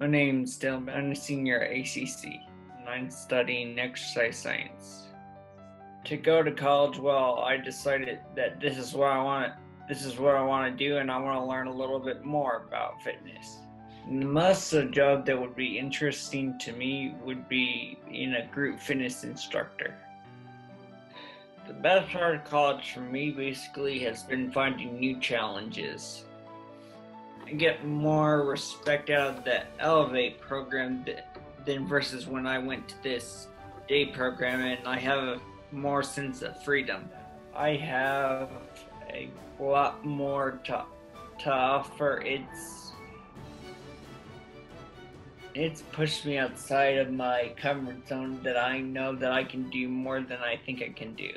My name's Dylan. I'm a senior at ACC, and I'm studying exercise science. To go to college, well, I decided that this is what I want. This is what I want to do, and I want to learn a little bit more about fitness. The most job that would be interesting to me would be being a group fitness instructor. The best part of college for me basically has been finding new challenges. I get more respect out of the Elevate program than versus when I went to this day program, and I have a more sense of freedom. I have a lot more to, to offer. It's it's pushed me outside of my comfort zone that I know that I can do more than I think I can do.